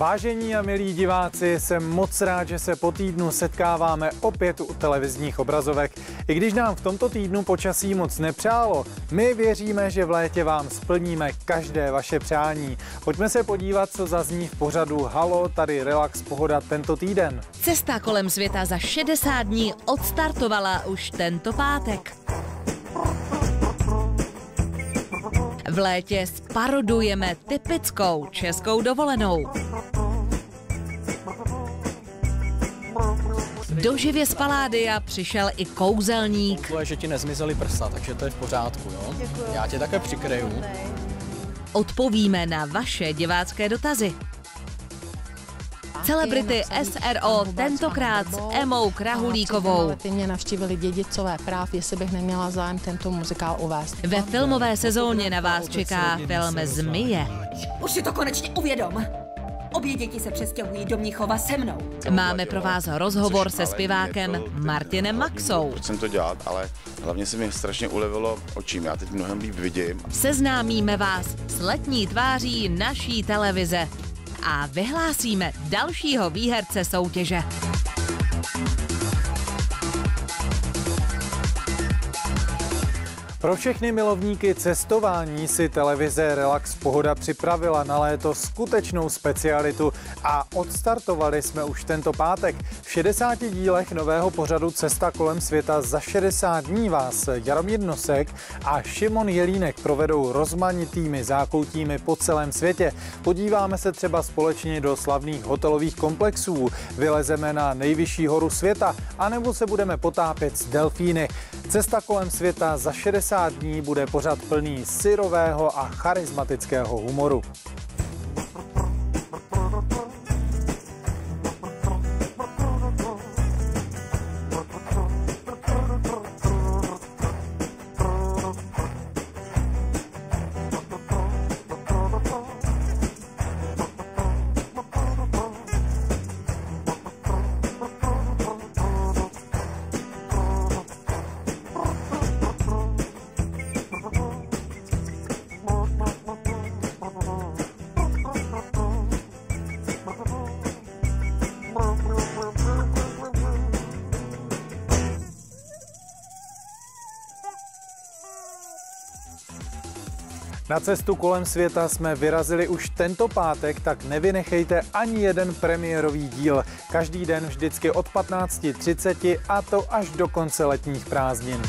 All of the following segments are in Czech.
Vážení a milí diváci, jsem moc rád, že se po týdnu setkáváme opět u televizních obrazovek. I když nám v tomto týdnu počasí moc nepřálo, my věříme, že v létě vám splníme každé vaše přání. Pojďme se podívat, co zazní v pořadu Halo, tady Relax Pohoda tento týden. Cesta kolem světa za 60 dní odstartovala už tento pátek. V létě sparodujeme typickou českou dovolenou. Do živě z Paládia přišel i kouzelník. že ti nezmizely prsa, takže to je v pořádku, jo? Děkuju. Já tě také přikryju. Odpovíme na vaše divácké dotazy. Celebrity SRO tentokrát s Emou Krahulíkovou. Ty mě navštívili dědicové práv, jestli bych neměla zájem tento muzikál uvést. Ve filmové sezóně na vás čeká film Zmije. Už si to konečně uvědom. Obě děti se přestěhují do Mnichova se mnou. Máme pro vás rozhovor se zpěvákem Martinem Maxou. Proč jsem to dělat, ale hlavně se mi strašně ulevilo očím. Já teď mnohem líp vidím. Seznámíme vás s letní tváří naší televize a vyhlásíme dalšího výherce soutěže. Pro všechny milovníky cestování si televize Relax Pohoda připravila na léto skutečnou specialitu a odstartovali jsme už tento pátek. V 60 dílech nového pořadu Cesta kolem světa za 60 dní vás Jaromír Nosek a Šimon Jelínek provedou rozmanitými zákoutími po celém světě. Podíváme se třeba společně do slavných hotelových komplexů, vylezeme na nejvyšší horu světa, anebo se budeme potápět s delfíny. Cesta kolem světa za 60 dní bude pořad plný syrového a charismatického humoru. Na cestu kolem světa jsme vyrazili už tento pátek, tak nevynechejte ani jeden premiérový díl. Každý den vždycky od 15.30 a to až do konce letních prázdnin.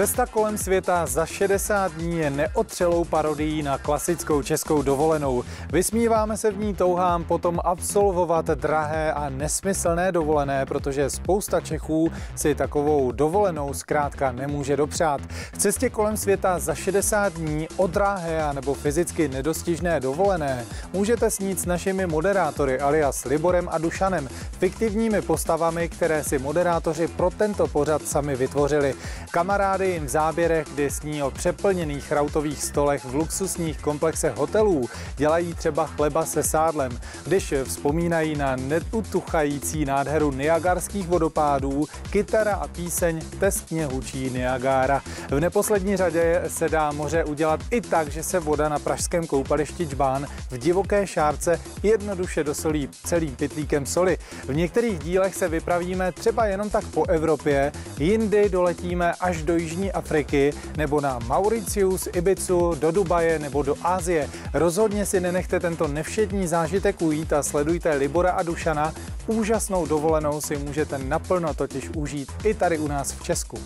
Cesta kolem světa za 60 dní je neotřelou parodií na klasickou českou dovolenou. Vysmíváme se v ní touhám potom absolvovat drahé a nesmyslné dovolené, protože spousta Čechů si takovou dovolenou zkrátka nemůže dopřát. V cestě kolem světa za 60 dní o drahé a nebo fyzicky nedostižné dovolené můžete snít s našimi moderátory alias Liborem a Dušanem, fiktivními postavami, které si moderátoři pro tento pořad sami vytvořili. Kamarády jim v záběrech, kdy sní o přeplněných rautových stolech v luxusních komplexech hotelů, dělají třeba chleba se sádlem, když vzpomínají na neutuchající nádheru Niagarských vodopádů, kytara a píseň testně hučí Niagara. V neposlední řadě se dá moře udělat i tak, že se voda na pražském koupališti Čbán v divoké šárce jednoduše dosolí celým pitlíkem soli. V některých dílech se vypravíme třeba jenom tak po Evropě, jindy doletíme až do Jižní Jižní Afriky nebo na Mauritius, Ibizu, do Dubaje nebo do Ázie. Rozhodně si nenechte tento nevšední zážitek ujít a sledujte Libora a Dušana. Úžasnou dovolenou si můžete naplno totiž užít i tady u nás v Česku.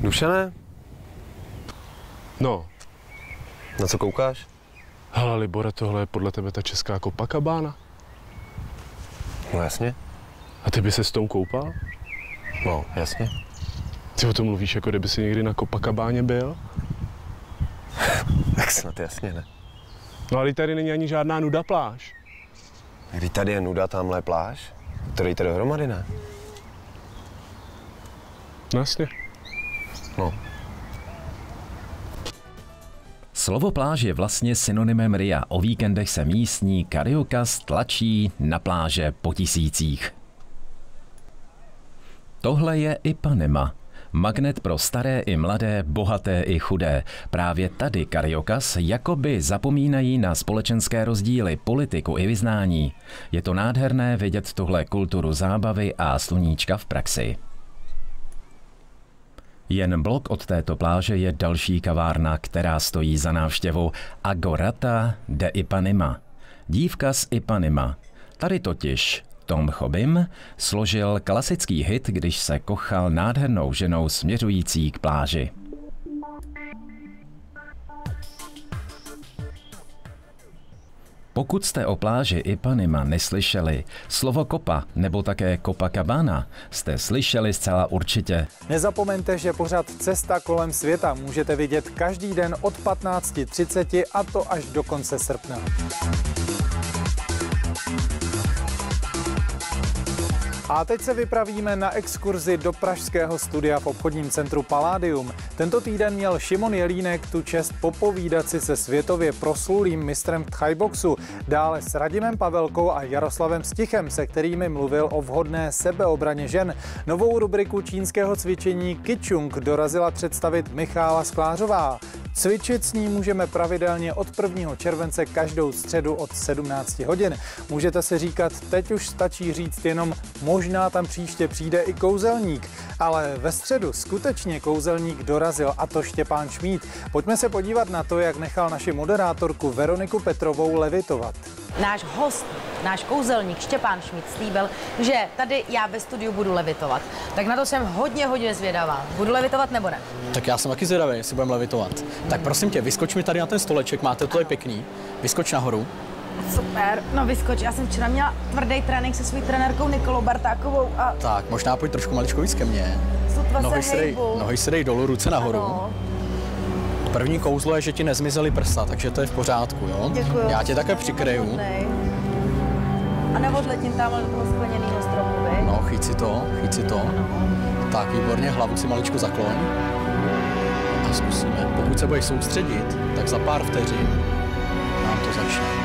Dušané? No, Na co koukáš? hele Libore, tohle je podle tebe ta česká Copacabana? No jasně. A ty by se s tom koupal? No, jasně. Ty o tom mluvíš, jako kdyby si někdy na Copacabáně byl? Tak snad jasně ne. No ale tady není ani žádná nuda pláž. Když tady je nuda, tamhle je pláž. To dejte dohromady, ne? No jasně. No. Slovo pláž je vlastně synonymem RIA. O víkendech se místní kariokas tlačí na pláže po tisících. Tohle je Ipanema, Magnet pro staré i mladé, bohaté i chudé. Právě tady Kariokas jakoby zapomínají na společenské rozdíly, politiku i vyznání. Je to nádherné vidět tuhle kulturu zábavy a sluníčka v praxi. Jen blok od této pláže je další kavárna, která stojí za návštěvou Agorata de Ipanema. Dívka z Ipanema. Tady totiž tom Chobim složil klasický hit, když se kochal nádhernou ženou směřující k pláži. Pokud jste o pláži Ipanema neslyšeli slovo kopa nebo také Copacabana, jste slyšeli zcela určitě. Nezapomeňte, že pořád Cesta kolem světa můžete vidět každý den od 15.30 a to až do konce srpna. A teď se vypravíme na exkurzi do pražského studia v obchodním centru Palladium. Tento týden měl Šimon Jelínek tu čest popovídat si se světově proslulým mistrem v thaiboxu, dále s Radimem Pavelkou a Jaroslavem Stichem, se kterými mluvil o vhodné sebeobraně žen. Novou rubriku čínského cvičení Kichung dorazila představit Michála Sklářová. Cvičit s ní můžeme pravidelně od 1. července každou středu od 17 hodin. Můžete si říkat, teď už stačí říct jenom možná tam příště přijde i kouzelník, ale ve středu skutečně kouzelník dorazil a to Štěpán Šmít. Pojďme se podívat na to, jak nechal naši moderátorku Veroniku Petrovou levitovat. Náš host, náš kouzelník Štěpán Šmít slíbil, že tady já ve studiu budu levitovat. Tak na to jsem hodně, hodně zvědavá. Budu levitovat nebo ne? Tak já jsem taky zvědavý, jestli budeme levitovat. Tak prosím tě, vyskoč mi tady na ten stoleček, máte to je pěkný. Vyskoč nahoru. Super, no vyskoč. Já jsem včera měla tvrdý trénink se svou trenérkou Nikolou Bartákovou a... Tak, možná pojď trošku maličko víc ke mně. Sotva Nohy se dej, nohy se dej dolů, ruce nahoru. Ano. První kouzlo je, že ti nezmizely prsa, takže to je v pořádku, jo? Děkuju. Já tě také přikryju. A neodletím tamhle do toho skleněného stropu? No, chyť si to, chyť si to. Tak, výborně, hlavu si maličko zakloň. Zkusíme. Pokud se budeš soustředit, tak za pár vteřin nám to začne.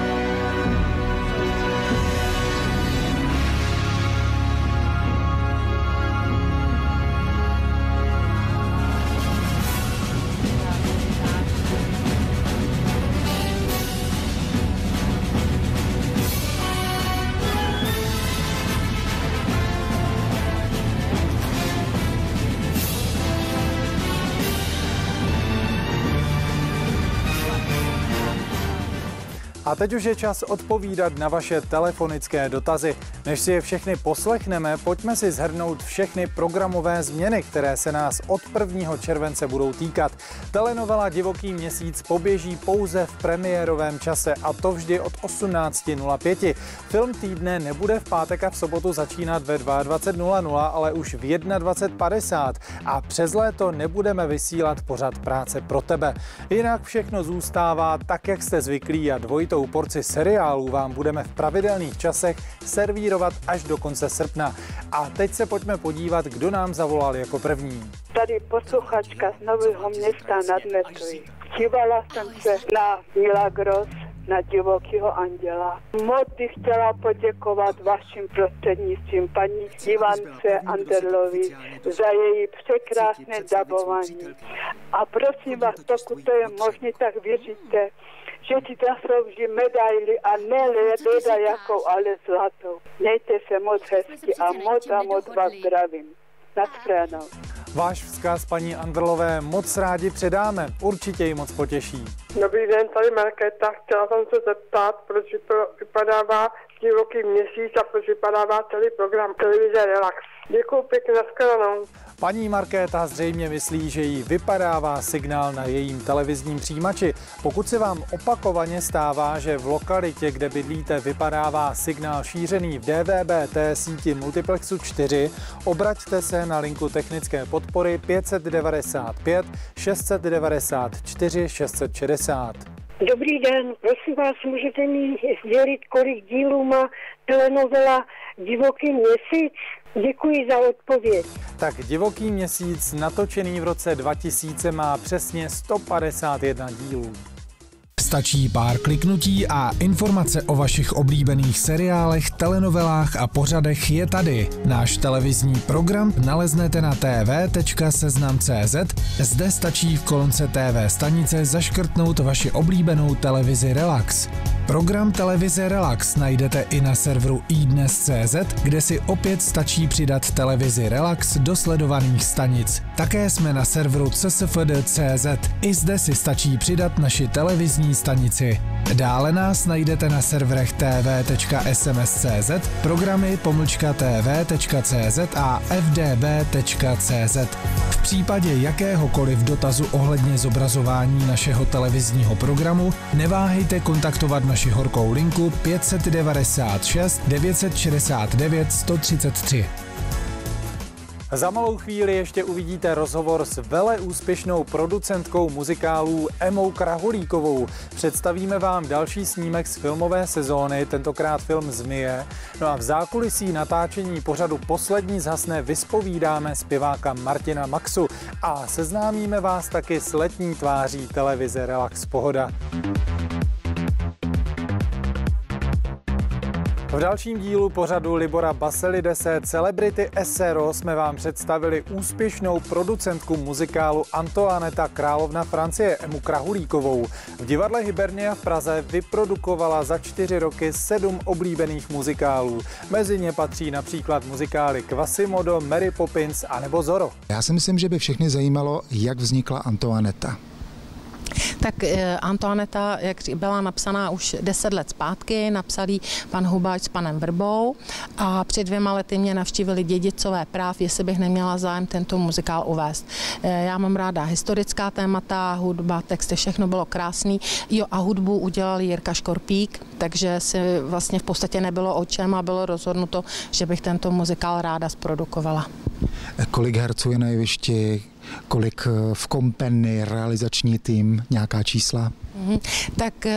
A teď už je čas odpovídat na vaše telefonické dotazy. Než si je všechny poslechneme, pojďme si zhrnout všechny programové změny, které se nás od 1. července budou týkat. Telenovela Divoký měsíc poběží pouze v premiérovém čase a to vždy od 18.05. Film týdne nebude v pátek a v sobotu začínat ve 22.00, ale už v 21.50 a přes léto nebudeme vysílat pořad práce pro tebe. Jinak všechno zůstává tak, jak jste zvyklí a dvojitou porci seriálů vám budeme v pravidelných časech servírovat až do konce srpna. A teď se pojďme podívat, kdo nám zavolal jako první. Tady posluchačka z Nového města nad Netví. Dívala jsem se na Milagros, na divokého anděla. Moc bych chtěla poděkovat vašim prostřednictvím paní Ivance Anderlovi za její překrásné dabování. A prosím vás, pokud to je možné, tak věříte, že ti zaslouží medaili a ne leda jakou, ale zlatou. Mějte se moc hezky a moc a moc vás zdravím. Naschledanou. Váš vzkaz paní Andrlové moc rádi předáme, určitě ji moc potěší. Dobrý den, tady Markéta. Chtěla jsem se zeptat, proč vypa- vypadává divoký měsíc a proč vypadává celý program televize Relax. Děkuji pěkně, nashledanou. Paní Markéta zřejmě myslí, že jí vypadává signál na jejím televizním přijímači. Pokud se vám opakovaně stává, že v lokalitě, kde bydlíte, vypadává signál šířený v DVB-T síti Multiplexu 4, obraťte se na linku technické podpory 595 694 660. Dobrý den, prosím vás, můžete mi sdělit, kolik dílů má telenovela Divoký měsíc? Děkuji za odpověď. Tak divoký měsíc, natočený v roce 2000, má přesně 151 dílů. Stačí pár kliknutí a informace o vašich oblíbených seriálech, telenovelách a pořadech je tady. Náš televizní program naleznete na tv.seznam.cz. Zde stačí v kolonce TV stanice zaškrtnout vaši oblíbenou televizi Relax. Program televize Relax najdete i na serveru iDnes.cz, kde si opět stačí přidat televizi Relax do sledovaných stanic. Také jsme na serveru csfd.cz. I zde si stačí přidat naši televizní stanici. Dále nás najdete na serverech tv.sms.cz, programy pomlčka tv.cz a fdb.cz. V případě jakéhokoliv dotazu ohledně zobrazování našeho televizního programu neváhejte kontaktovat naši horkou linku 596 969 133. Za malou chvíli ještě uvidíte rozhovor s vele úspěšnou producentkou muzikálů Emou Krahulíkovou. Představíme vám další snímek z filmové sezóny, tentokrát film Zmije. No a v zákulisí natáčení pořadu Poslední zhasné vyspovídáme zpěváka Martina Maxu a seznámíme vás taky s letní tváří televize Relax Pohoda. V dalším dílu pořadu Libora Baselidese Celebrity SRO jsme vám představili úspěšnou producentku muzikálu Antoaneta Královna Francie Emu Krahulíkovou. V divadle Hibernia v Praze vyprodukovala za čtyři roky sedm oblíbených muzikálů. Mezi ně patří například muzikály Quasimodo, Mary Poppins a nebo Zoro. Já si myslím, že by všechny zajímalo, jak vznikla Antoaneta. Tak eh, Antoaneta, jak byla napsaná už deset let zpátky, napsal pan Hubáč s panem Vrbou a před dvěma lety mě navštívili dědicové práv, jestli bych neměla zájem tento muzikál uvést. Eh, já mám ráda historická témata, hudba, texty, všechno bylo krásný. Jo, a hudbu udělal Jirka Škorpík, takže si vlastně v podstatě nebylo o čem a bylo rozhodnuto, že bych tento muzikál ráda zprodukovala. Kolik herců je na jevišti, kolik eh, v kompeny, realizační tým, nějaká čísla? Mm-hmm. Tak uh,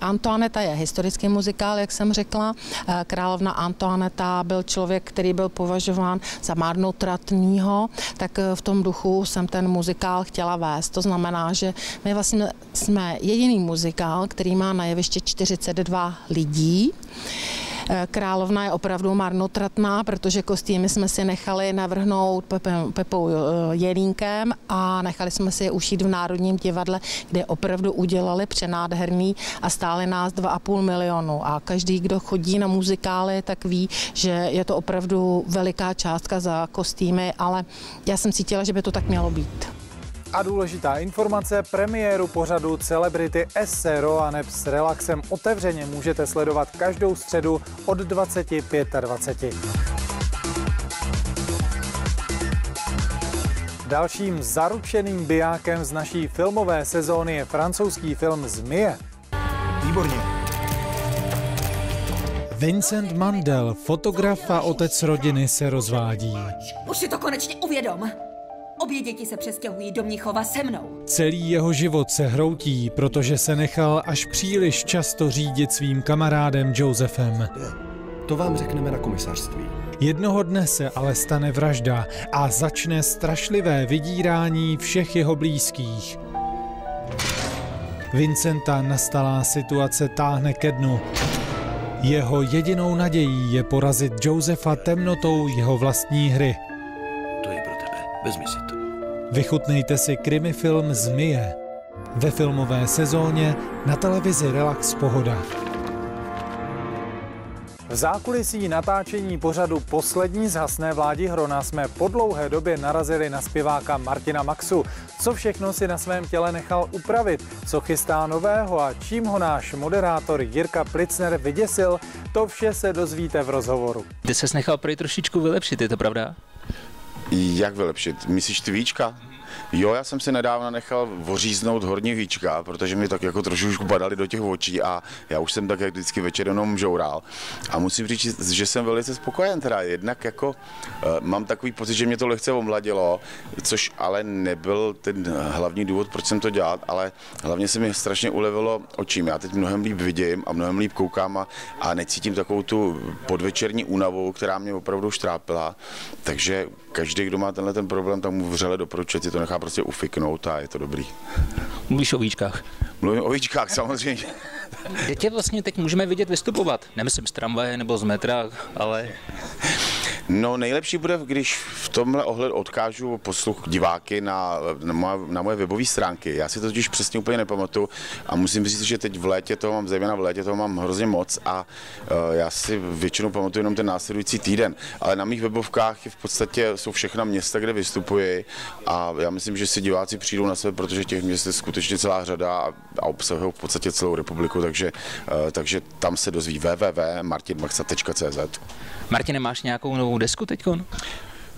Antoaneta je historický muzikál, jak jsem řekla. Uh, královna Antoaneta byl člověk, který byl považován za marnotratného, tak v tom duchu jsem ten muzikál chtěla vést. To znamená, že my vlastně jsme jediný muzikál, který má na jeviště 42 lidí. Eh, královna je opravdu marnotratná, protože kostýmy jsme si nechali navrhnout Pepou eh, Jelínkem a nechali jsme si je ušít v Národním divadle, kde opravdu udělali přenádherný a stále nás 2,5 milionu. A každý, kdo chodí na muzikály, tak ví, že je to opravdu veliká částka za kostýmy, ale já jsem cítila, že by to tak mělo být. A důležitá informace, premiéru pořadu Celebrity SRO a neb s relaxem otevřeně můžete sledovat každou středu od 25.20. Dalším zaručeným bijákem z naší filmové sezóny je francouzský film Zmije. Výborně. Vincent Mandel, fotograf a otec rodiny, se rozvádí. Už si to konečně uvědom. Obě děti se přestěhují do Mnichova se mnou. Celý jeho život se hroutí, protože se nechal až příliš často řídit svým kamarádem Josephem. To vám řekneme na komisařství. Jednoho dne se ale stane vražda a začne strašlivé vydírání všech jeho blízkých. Vincenta nastalá situace táhne ke dnu. Jeho jedinou nadějí je porazit Josefa temnotou jeho vlastní hry. To je pro tebe. Vezmi si to. Vychutnejte si krimi film Zmije ve filmové sezóně na televizi Relax Pohoda. V zákulisí natáčení pořadu Poslední zhasné vládi Hrona jsme po dlouhé době narazili na zpěváka Martina Maxu. Co všechno si na svém těle nechal upravit, co chystá nového a čím ho náš moderátor Jirka Plicner vyděsil, to vše se dozvíte v rozhovoru. Ty ses nechal prý trošičku vylepšit, je to pravda? Jak vylepšit? Myslíš ty víčka? Jo, já jsem si nedávno nechal voříznout horní víčka, protože mi tak jako trošku padaly do těch očí a já už jsem tak jak vždycky večer jenom žoural. A musím říct, že jsem velice spokojen teda. Jednak jako uh, mám takový pocit, že mě to lehce omladilo, což ale nebyl ten hlavní důvod, proč jsem to dělal, ale hlavně se mi strašně ulevilo očím. Já teď mnohem líp vidím a mnohem líp koukám a, a necítím takovou tu podvečerní únavu, která mě opravdu štrápila. Takže každý, kdo má tenhle ten problém, tak mu vřele doporučuji si to nechá prostě ufiknout a je to dobrý. Mluvíš o víčkách? Mluvím o víčkách, samozřejmě. Kde tě vlastně teď můžeme vidět vystupovat? Nemyslím z tramvaje nebo z metra, ale... No nejlepší bude, když v tomhle ohledu odkážu posluch diváky na, na, moje, na moje webové stránky. Já si to totiž přesně úplně nepamatuju a musím říct, že teď v létě toho mám, zejména v létě toho mám hrozně moc a uh, já si většinou pamatuju jenom ten následující týden. Ale na mých webovkách v podstatě jsou všechna města, kde vystupuji a já myslím, že si diváci přijdou na sebe, protože těch měst je skutečně celá řada a, a obsahují v podstatě celou republiku, takže, uh, takže tam se dozví www.martinmaxa.cz. Martine, máš nějakou novou desku teď?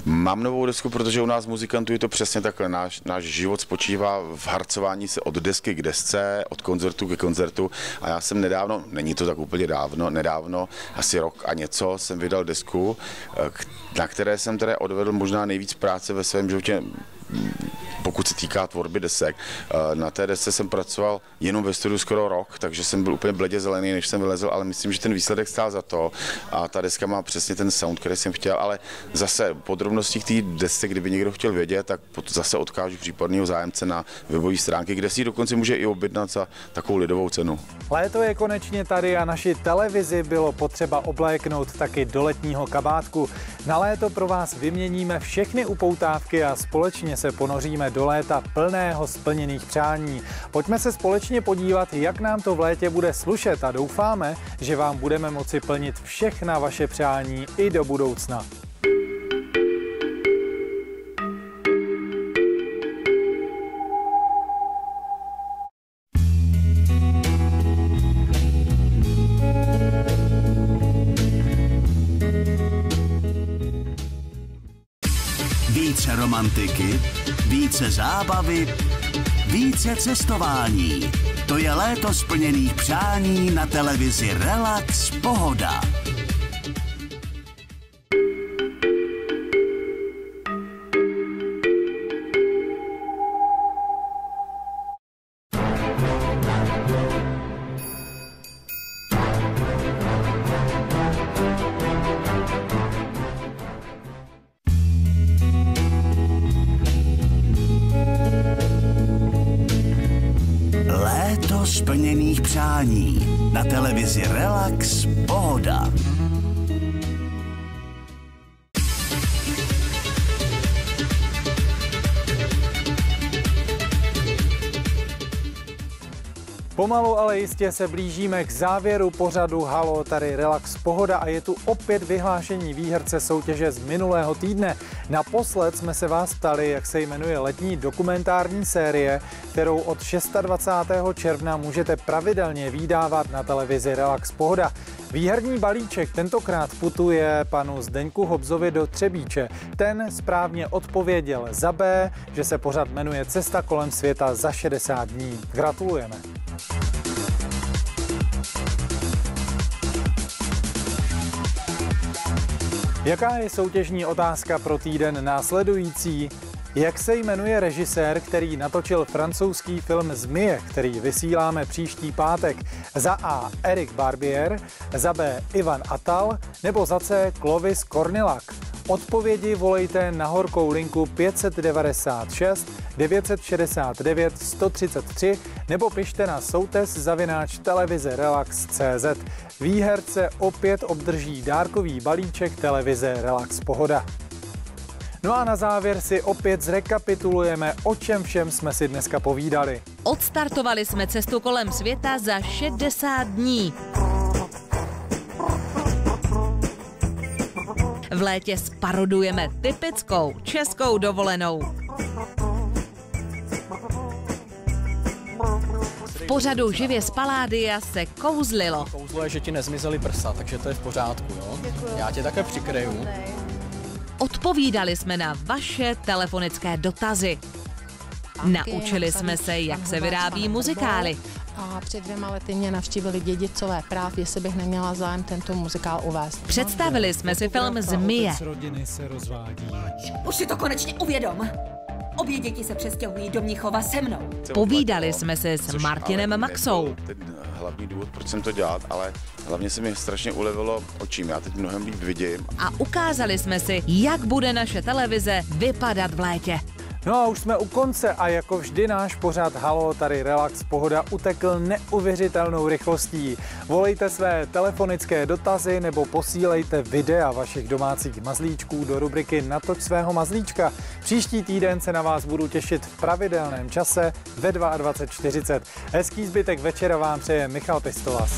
Mám novou desku, protože u nás muzikantů je to přesně takhle. Náš, náš život spočívá v harcování se od desky k desce, od koncertu ke koncertu. A já jsem nedávno, není to tak úplně dávno, nedávno, asi rok a něco, jsem vydal desku, eh, na které jsem tedy odvedl možná nejvíc práce ve svém životě pokud se týká tvorby desek. Eh, na té desce jsem pracoval jenom ve studiu skoro rok, takže jsem byl úplně bledě zelený, než jsem vylezl, ale myslím, že ten výsledek stál za to a ta deska má přesně ten sound, který jsem chtěl, ale zase podrobnosti k té desce, kdyby někdo chtěl vědět, tak zase odkážu případného zájemce na webové stránky, kde si dokonce může i objednat za takovou lidovou cenu. Léto je konečně tady a naši televizi bylo potřeba obléknout taky do letního kabátku. Na léto pro vás vyměníme všechny upoutávky a společně se ponoříme do léta plného splněných přání. Pojďme se společně podívat, jak nám to v létě bude slušet a doufáme, že vám budeme moci plnit všechna vaše přání i do budoucna. Romantiky, více zábavy, více cestování. To je léto splněných přání na televizi Relax Pohoda. Přání na televizi Relax Pohoda. Pomalu, ale jistě se blížíme k závěru pořadu Halo, tady Relax Pohoda a je tu opět vyhlášení výherce soutěže z minulého týdne. Naposled jsme se vás ptali, jak se jmenuje letní dokumentární série, kterou od 26. června můžete pravidelně výdávat na televizi Relax Pohoda. Výherní balíček tentokrát putuje panu Zdeňku Hobzovi do Třebíče. Ten správně odpověděl za B, že se pořad jmenuje Cesta kolem světa za 60 dní. Gratulujeme. Jaká je soutěžní otázka pro týden následující? Jak se jmenuje režisér, který natočil francouzský film Zmije, který vysíláme příští pátek? Za A. Erik Barbier, za B. Ivan Atal nebo za C. Clovis Kornilak? Odpovědi volejte na horkou linku 596 969 133 nebo pište na soutes zavináč televize Relax.cz. Výherce opět obdrží dárkový balíček televize Relax Pohoda. No a na závěr si opět zrekapitulujeme, o čem všem jsme si dneska povídali. Odstartovali jsme cestu kolem světa za 60 dní. V létě sparodujeme typickou českou dovolenou. V pořadu živě z Paládia se kouzlilo. Kouzlo je, že ti nezmizely prsa, takže to je v pořádku, jo? Já tě také přikryju. Odpovídali jsme na vaše telefonické dotazy. Naučili jsme se, jak se vyrábí muzikály. A před dvěma lety mě navštívili dědicové práv, jestli bych neměla zájem tento muzikál uvést. Představili jsme si film Zmije. rodiny se rozvádí. Už si to konečně uvědom. Obě děti se přestěhují do Mnichova se mnou. Povídali jsme se s Což Martinem Maxou. Ten hlavní důvod, proč jsem to dělat, ale hlavně se mi strašně ulevilo očím. Já teď mnohem líp vidím. A ukázali jsme si, jak bude naše televize vypadat v létě. No a už jsme u konce a jako vždy náš pořad Halo, tady Relax Pohoda utekl neuvěřitelnou rychlostí. Volejte své telefonické dotazy nebo posílejte videa vašich domácích mazlíčků do rubriky Natoč svého mazlíčka. Příští týden se na vás budu těšit v pravidelném čase ve 22.40. Hezký zbytek večera vám přeje Michal Pistolas.